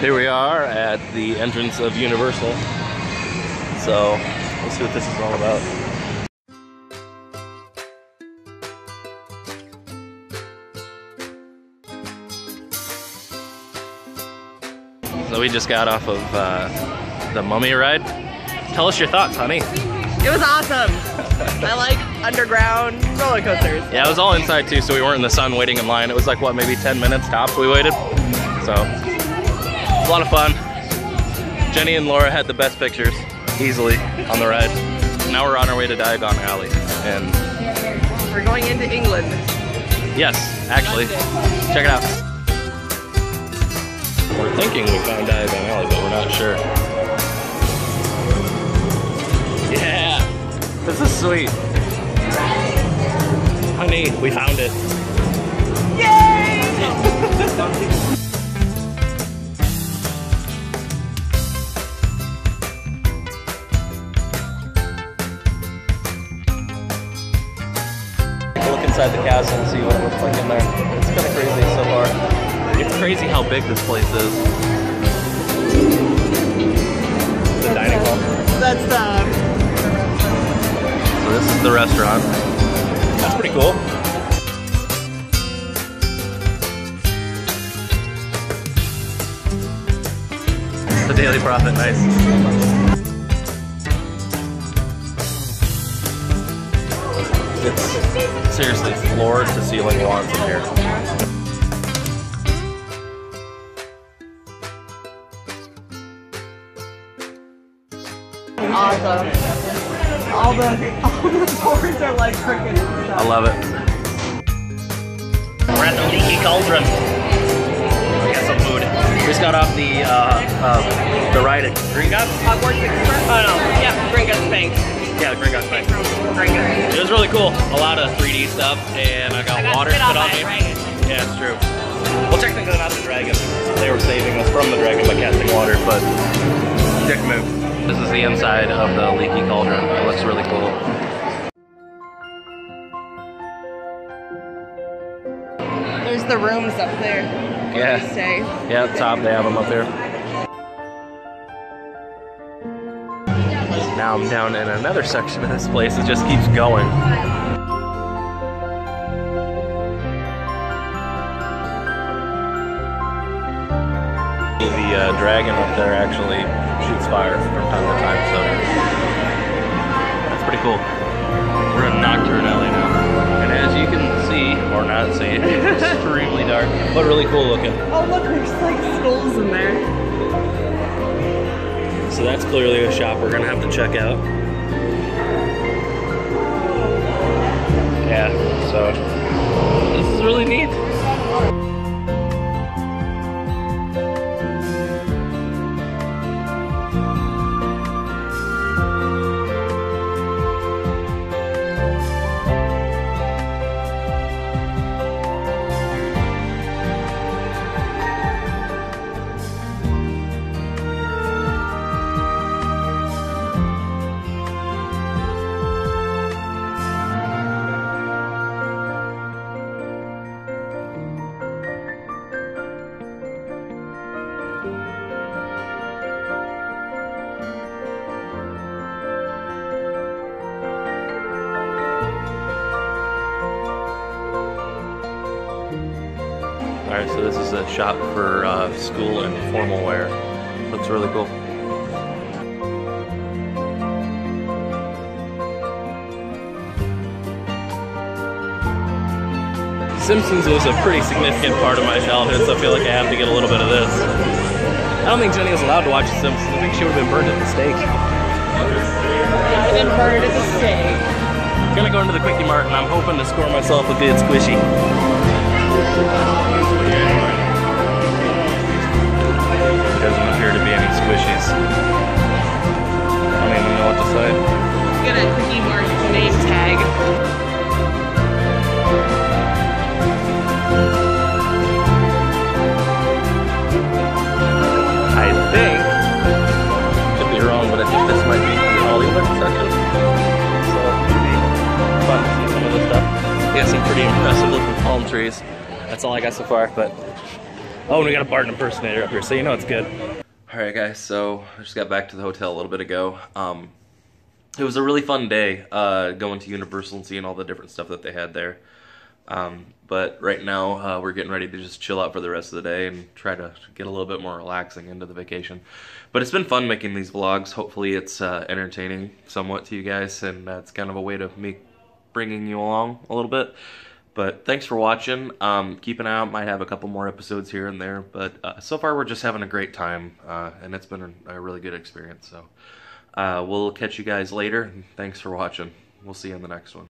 Here we are at the entrance of Universal. So, let's see what this is all about. So we just got off of uh, the Mummy ride. Tell us your thoughts, honey. It was awesome. I like underground roller coasters. Yeah, it was all inside too, so we weren't in the sun waiting in line. It was like, what, maybe 10 minutes tops we waited? So, a lot of fun. Jenny and Laura had the best pictures, easily, on the ride. Now we're on our way to Diagon Alley. And We're going into England. yes, actually, check it out. We're thinking we found Diagon Alley, but we're not sure. Yeah, this is sweet. Honey, we found it. Look inside the castle and see what it looks like in there. It's kind of crazy so far. It's crazy how big this place is. The dining hall. That's the um, So this is the restaurant. That's pretty cool. The Daily Prophet, nice. It's seriously floor to ceiling wands in here. awesome. All the all the boards are like freaking I love it. We're at the Leaky Cauldron. We got some food. We just got off the uh, uh, the ride at Gringotts. Hogwarts Express. Oh no, yeah, Gringotts Bank. Yeah, Gringotts Bank. Gringotts. It was really cool. A lot of 3D stuff, and I got, I got water spit on on me. Yeah, it's true. Well, technically not the dragon. They were saving us from the dragon by casting water, but dick move. This is the inside of the leaky cauldron. It looks really cool. There's the rooms up there. Yeah. Yeah, up top they have them up there. I'm down in another section of this place. It just keeps going. The uh, dragon up there actually shoots fire from time to time, so that's pretty cool. We're in Knockturn Alley now, and as you can see or not see, it's extremely dark, but really cool looking. Oh look, there's So that's clearly a shop we're gonna have to check out. Yeah, so this is really neat. All right, so this is a shop for uh, school and formal wear. Looks really cool. Simpsons was a pretty significant part of my childhood, so I feel like I have to get a little bit of this. I don't think Jenny was allowed to watch The Simpsons. I think she would have been burned at the stake. I've been burned at the stake. I'm gonna go into the Kwik-E-Mart and I'm hoping to score myself a good Squishee. Doesn't appear to be any Squishees. Palm trees. That's all I got so far, but Oh, and we got a Barton impersonator up here, so you know it's good. All right, guys. So I just got back to the hotel a little bit ago. Um, it was a really fun day uh, going to Universal and seeing all the different stuff that they had there. Um, but right now uh, we're getting ready to just chill out for the rest of the day and try to get a little bit more relaxing into the vacation. But it's been fun making these vlogs. Hopefully it's uh, entertaining somewhat to you guys and uh, it's kind of a way to me bringing you along a little bit. But thanks for watching. Um, keep an eye out. Might have a couple more episodes here and there. But uh, so far we're just having a great time uh, and it's been a, really good experience. So uh, we'll catch you guys later. Thanks for watching. We'll see you in the next one.